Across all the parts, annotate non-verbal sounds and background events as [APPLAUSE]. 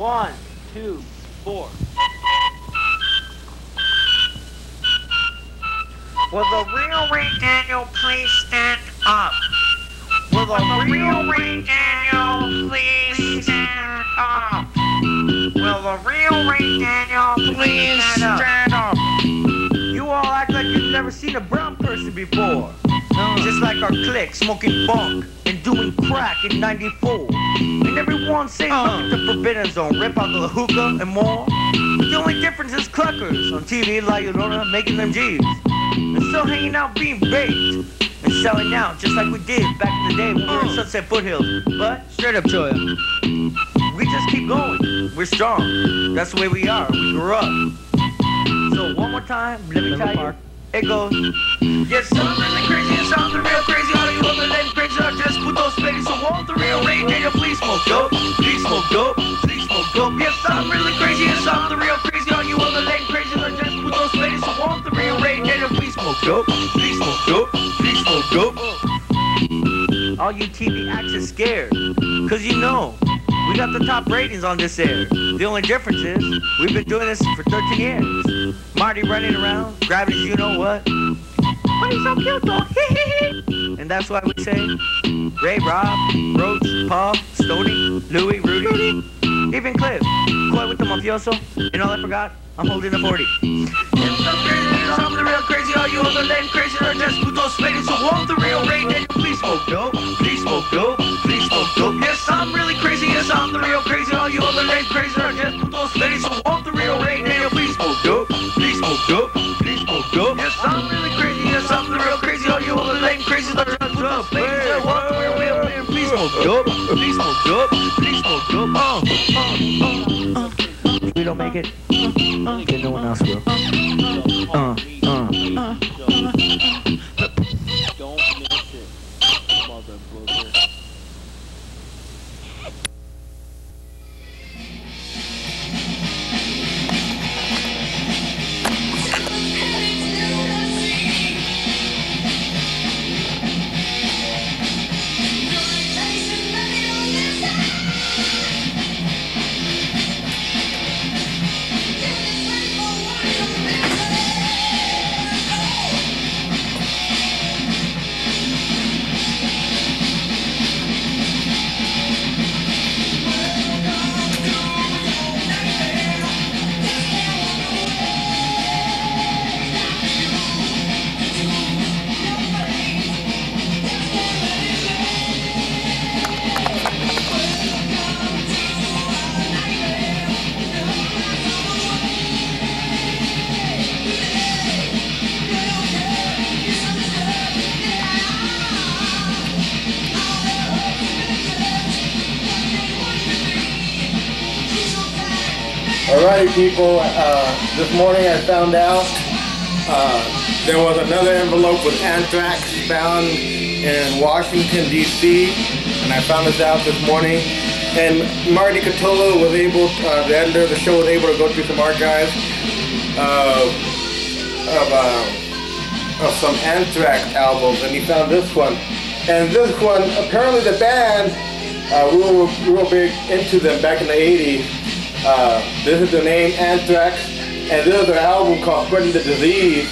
One, two, four. Will the real Ray Daniel please stand up? Will the real Ray Daniel please stand up? Will the real Ray Daniel please stand up? You all act like you've never seen a brown person before. Just like our clique, smoking bunk and doing crack in 94. And everyone saying uh. the Forbidden Zone, rip out the hookah and more. The only difference is cluckers on TV, La Llorona, making them G's. And still hanging out being baked. And selling out just like we did back in the day when we were in Sunset Foothills. But, straight up, Choya, we just keep going. We're strong. That's the way we are. We grew up. So one more time, let me tell you. It goes. Yes, I'm really crazy. It sounds real crazy. All you other lame crazy are just put those spades. So all the real Ray Daniel, please smoke dope. Please smoke dope. Please smoke dope. Yes, I'm really crazy. It sounds real crazy. All you other lame crazy are just put those spades. So all the real Ray Daniel, please smoke dope. Please smoke dope. Please smoke dope. All you TV acts are scared. Cause you know. We got the top ratings on this air. The only difference is we've been doing this for 13 years. Marty running around, grabbing you know what. But he's so cute though. [LAUGHS] and that's why we say Ray, Rob, Roach, Paul, Stoney, Louie, Rudy, even Cliff, Coy with the mafioso, and all I forgot, I'm holding a 40. I'm the real crazy, all you other lame crazy are just putos faded, so want the real Ray Daniel, please smoke make it, then no one else will. Alrighty, people. Uh, this morning I found out uh, there was another envelope with anthrax found in Washington, D.C., and I found this out this morning. And Marty Catolo was able, uh, the editor of the show, was able to go through some archives uh, of, uh, of some anthrax albums, and he found this one. And this one, apparently the band, uh, we were real big into them back in the 80s. Uh, this is the name Anthrax, and this is their album called Spreading the Disease.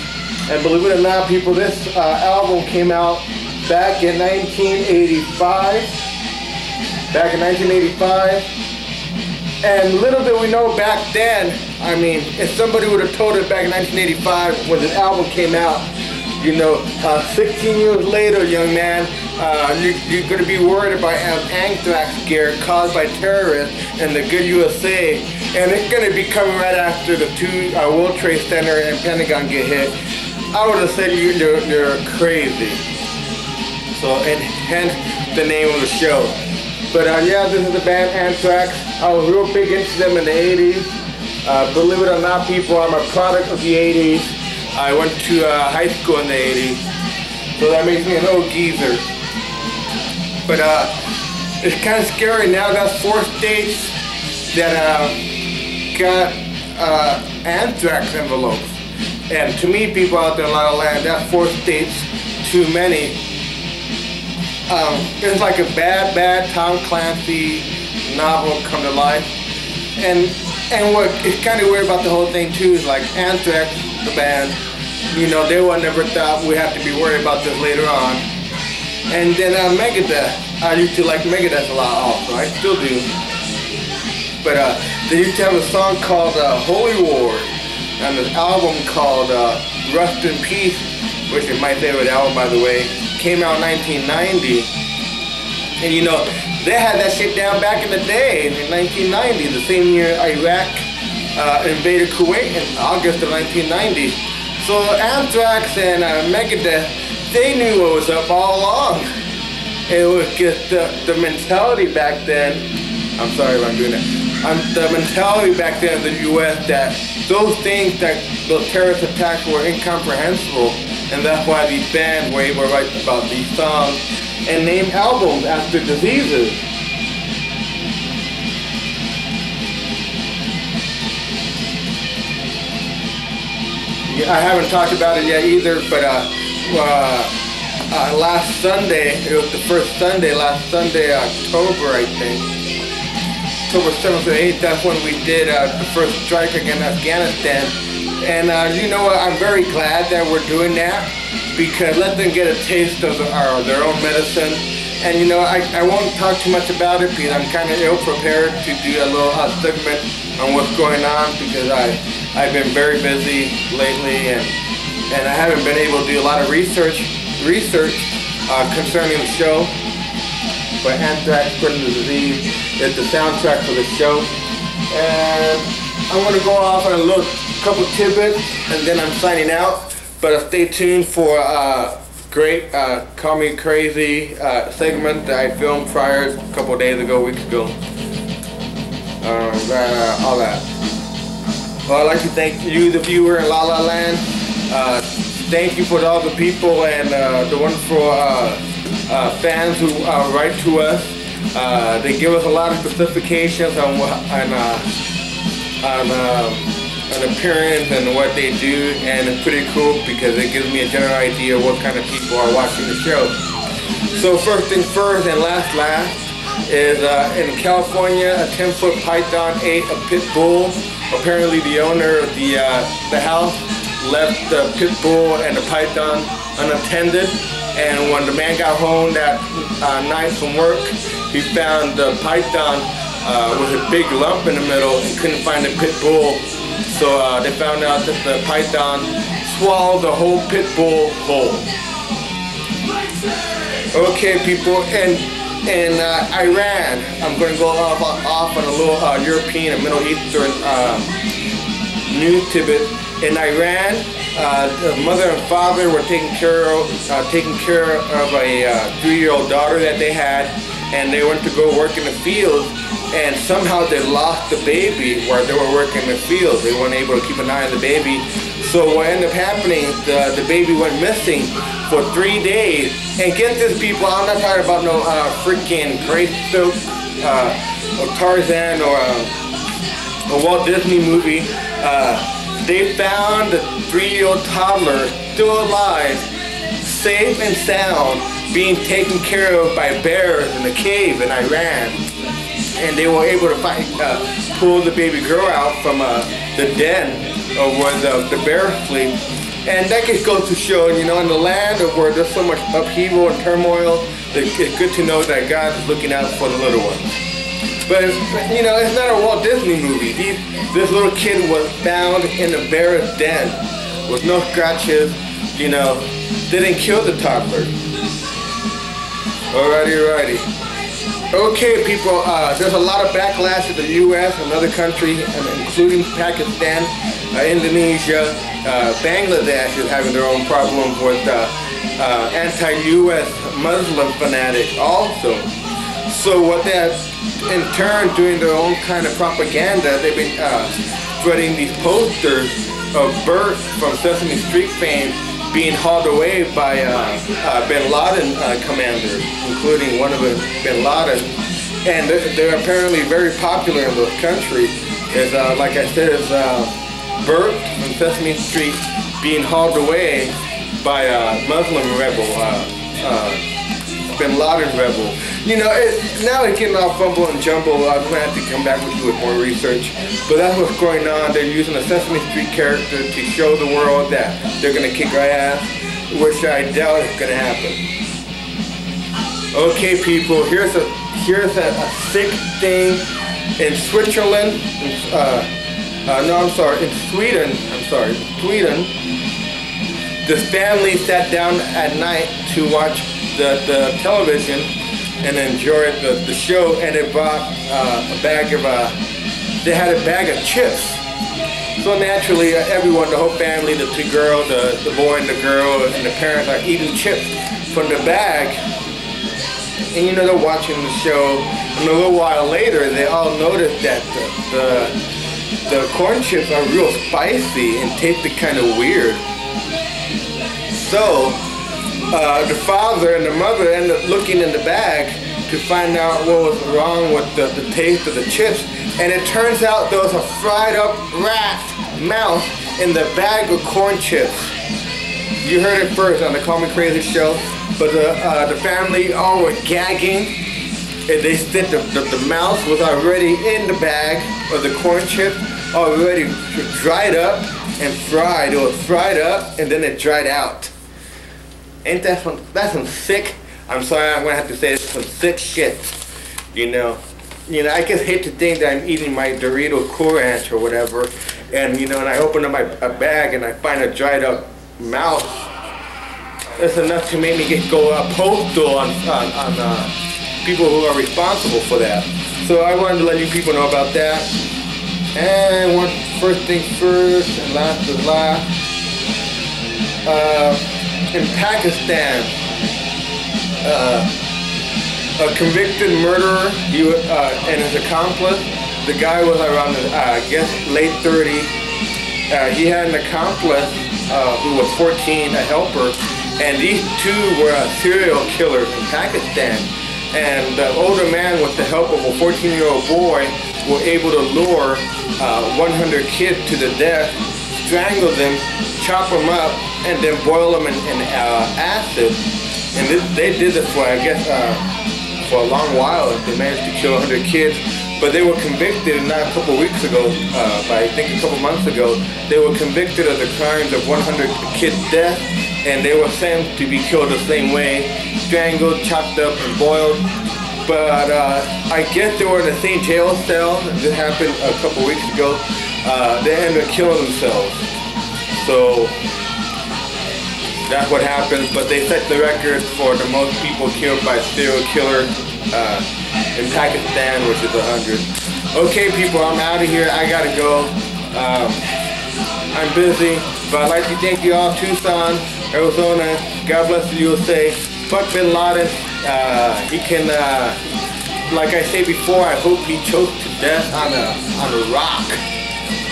And believe it or not, people, this uh, album came out back in 1985. Back in 1985. And little did we know back then, I mean, if somebody would have told us back in 1985 when this album came out, you know, uh, 16 years later, young man, uh, you, you're going to be worried about an anthrax scare caused by terrorists in the good USA, and it's going to be coming right after the two uh, World Trade Center and Pentagon get hit. I would have said you, you're, you're crazy. So, and hence the name of the show. But uh, yeah, this is the band Anthrax. I was real big into them in the 80s. Uh, believe it or not, people, I'm a product of the 80s. I went to uh, high school in the 80s, so that makes me an old geezer. But uh, it's kind of scary now. That's four states that uh, got uh, anthrax envelopes. And to me, people out there in La La Land, that's four states too many. Um, it's like a bad, bad Tom Clancy novel come to life. and and what is kind of weird about the whole thing too is like Anthrax, the band, you know, they would never thought we have to be worried about this later on. And then uh, Megadeth, I used to like Megadeth a lot also, I still do. But uh, they used to have a song called uh, Holy War, and an album called uh, Rust in Peace, which is my favorite album by the way, came out in 1990. And you know, they had that shit down back in the day, in 1990, the same year Iraq uh, invaded Kuwait in August of 1990. So Anthrax and uh, Megadeth, they knew what was up all along. It was just the, the mentality back then. I'm sorry if I'm doing that. Um, the mentality back then in the U.S. that those things, that those terrorist attacks were incomprehensible, and that's why these bands were able to write about these songs and name albums after diseases. I haven't talked about it yet either, but uh, uh, uh, last Sunday, it was the first Sunday, last Sunday, October, I think. October 7th or 8th, that's when we did uh, the first strike against Afghanistan. And uh, you know what, I'm very glad that we're doing that because let them get a taste of our, their own medicine. And you know, I, I won't talk too much about it because I'm kind of ill prepared to do a little uh, segment on what's going on because I, I've been very busy lately and, and I haven't been able to do a lot of research research uh, concerning the show. But Anthrax Spreading the Disease is the soundtrack for the show. And I want to go off on a little couple tidbits and then I'm signing out. But stay tuned for uh, great uh, Call Me Crazy uh, segment that I filmed prior a couple days ago, weeks ago. Uh, all that. Well, I'd like to thank you, the viewer in La La Land. Uh, thank you for all the people and uh, the wonderful uh, uh, fans who uh, write to us. Uh, they give us a lot of specifications on on, uh, on um, an appearance and what they do, and it's pretty cool because it gives me a general idea of what kind of people are watching the show. So first things first and last last is uh, in California, a 10-foot python ate a pit bull. Apparently the owner of the, uh, the house left the pit bull and the python unattended. And when the man got home that uh, night from work, he found the python uh, with a big lump in the middle and couldn't find the pit bull. So uh, they found out that the python swallowed the whole pit bull whole. Okay, people, and in uh, Iran, I'm going to go off, off on a little uh, European and Middle Eastern uh, news tidbit. In Iran, uh, the mother and father were taking care of uh, taking care of a uh, three-year-old daughter that they had, and they went to go work in the field. And somehow they lost the baby while they were working in the field. They weren't able to keep an eye on the baby. So what ended up happening, the, the baby went missing for three days. And get this, people, I'm not talking about no uh, freaking Grace Stokes, uh, or Tarzan, or uh, a Walt Disney movie. Uh, they found the three-year-old toddler still alive, safe and sound, being taken care of by bears in a cave in Iran. And they were able to uh, pull the baby girl out from uh, the den of where the, the bear sleep. And that just goes to show, you know, in the land of where there's so much upheaval and turmoil, it's good to know that God is looking out for the little ones. But, you know, it's not a Walt Disney movie. This little kid was found in a bear's den with no scratches, you know, didn't kill the toddler. Alrighty, alrighty. Okay, people, uh, there's a lot of backlash in the U.S. and other countries, including Pakistan, uh, Indonesia, uh, Bangladesh is having their own problems with uh, uh, anti-U.S. Muslim fanatics also. So what they're in turn doing their own kind of propaganda, they've been uh, spreading these posters of Bert from Sesame Street fame being hauled away by uh, uh, Bin Laden uh, commanders, including one of them, Bin Laden. And they're, apparently very popular in those countries. Is like I said, is Bert from Sesame Street being hauled away by a Muslim rebel, Bin Laden rebel. You know, it, now it's getting all fumble and jumble. I'm gonna have to come back with you with more research. But that's what's going on. They're using a Sesame Street character to show the world that they're gonna kick our ass, which I doubt is gonna happen. Okay, people, here's a here's a, a sick thing in Switzerland. Uh, uh, no, I'm sorry, in Sweden. I'm sorry, Sweden. This family sat down at night to watch the, the television and enjoy the, the show, and they bought uh, a bag of uh, they had a bag of chips. So naturally, everyone, the whole family, the two girls, the, the boy and the girl, and the parents are eating chips from the bag and you know they're watching the show and a little while later they all notice that the, the, the corn chips are real spicy and tasted kind of weird so uh, the father and the mother end up looking in the bag to find out what was wrong with the, the taste of the chips and it turns out there was a fried up rat mouse in the bag of corn chips you heard it first on the Call Me Crazy show but the, uh, the family all were gagging. And they said the, the, the mouse was already in the bag of the corn chip, already dried up and fried. It was fried up and then it dried out. Ain't that some, that's some sick, I'm sorry, I'm gonna have to say it's some sick shit, you know. You know, I just hate to think that I'm eating my Dorito Cool Ranch or whatever, and you know, and I open up my a bag and I find a dried up mouse that's enough to make me get go uh, postal on on, on uh, people who are responsible for that. So I wanted to let you people know about that. And one first thing first and last is last. Uh, in Pakistan, uh, a convicted murderer he, uh, and his accomplice, the guy was around, uh, I guess, late 30. Uh, he had an accomplice uh, who was 14, a helper, and these two were serial killers in Pakistan. And the older man, with the help of a 14-year-old boy, were able to lure uh, 100 kids to the death, strangle them, chop them up, and then boil them in, in uh, acid. And this, they did this for, I guess, uh, for a long while. They managed to kill 100 kids. But they were convicted not a couple weeks ago, uh, by I think a couple months ago, they were convicted of the crimes of 100 kids' death and they were sent to be killed the same way, strangled, chopped up, and boiled. But uh, I guess they were in the same jail cell. This happened a couple weeks ago. Uh, they ended up killing themselves. So that's what happens. But they set the record for the most people killed by serial killer uh, in Pakistan, which is 100. Okay, people, I'm out of here. I gotta go. Um, I'm busy, but I'd like to thank you all, Tucson, Arizona. God bless the USA. Fuck Bin Laden. Uh, he can, uh, like I said before, I hope he choked to death on a on a rock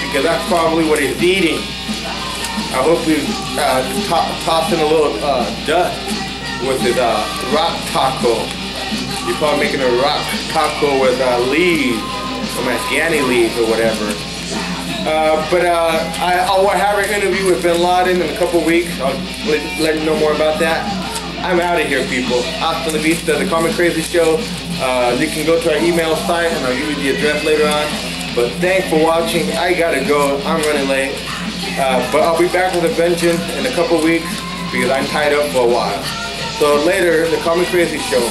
because that's probably what he's eating. I hope he's uh, to- tossing a little uh, dust with his uh, rock taco. He's probably making a rock taco with uh, leaves, or Mascani leaves or whatever. Uh, but uh, I, I'll have an interview with Bin Laden in a couple weeks. I'll let, let you know more about that. I'm out of here, people. Hasta la vista, the Call Me Crazy Show. Uh, you can go to our email site, and I'll give you the address later on. But thanks for watching. I gotta go. I'm running late. Uh, but I'll be back with a vengeance in a couple weeks because I'm tied up for a while. So later, the Call Me Crazy Show.